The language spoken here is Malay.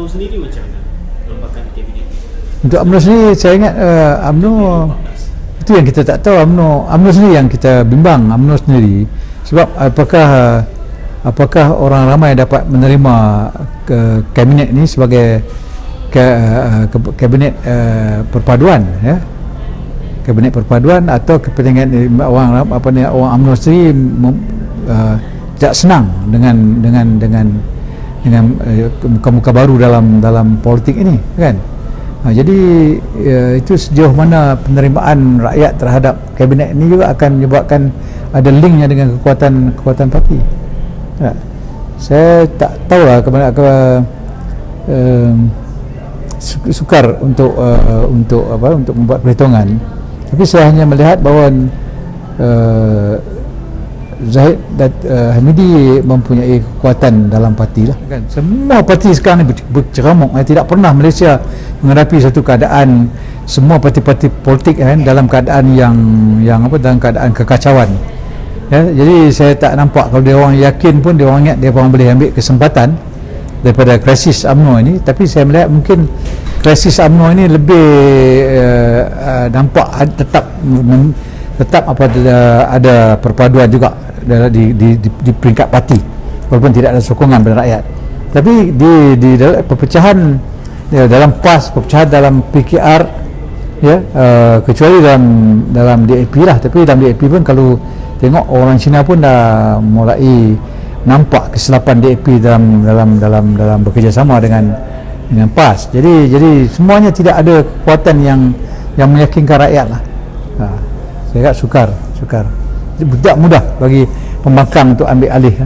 UMNO sendiri macam mana lembakan kabinet? Untuk UMNO sendiri saya ingat uh, UMNO itu yang kita tak tahu. UMNO UMNO sendiri yang kita bimbang UMNO sendiri. Sebab apakah apakah orang ramai dapat menerima ke kabinet ini sebagai ke, uh, ke, kabinet uh, perpaduan ya? Kabinet perpaduan atau kepentingan eh, orang apa ni orang UMNO sendiri mem, uh, tidak senang dengan dengan dengan dengan uh, muka-muka baru dalam dalam politik ini kan Ha, jadi ya, itu sejauh mana penerimaan rakyat terhadap kabinet ini juga akan menyebabkan ada linknya dengan kekuatan kekuatan parti. Ya. Saya tak tahu lah ke mana ke uh, sukar untuk uh, untuk apa untuk membuat perhitungan. Tapi saya hanya melihat bahawa uh, Zahid dan uh, Hamidi mempunyai kekuatan dalam parti lah. Kan semua parti sekarang ni berceramuk. Eh. tidak pernah Malaysia menghadapi satu keadaan semua parti-parti politik kan dalam keadaan yang yang apa dalam keadaan kekacauan. Ya jadi saya tak nampak kalau dia orang yakin pun dia orang ingat dia orang boleh ambil kesempatan daripada krisis UMNO ini. Tapi saya melihat mungkin krisis UMNO ini lebih uh, uh, nampak tetap tetap apa ada, ada perpaduan juga di, di, di, di peringkat parti walaupun tidak ada sokongan dari rakyat. Tapi di di dalam perpecahan ya, dalam PAS perpecahan dalam PKR ya uh, kecuali dalam dalam DAP lah. Tapi dalam DAP pun kalau tengok orang Cina pun dah mulai nampak kesilapan DAP dalam dalam dalam dalam bekerjasama dengan dengan PAS. Jadi jadi semuanya tidak ada kekuatan yang yang meyakinkan rakyat lah. Ha, saya agak sukar sukar. Tidak mudah bagi pembangkang untuk ambil alih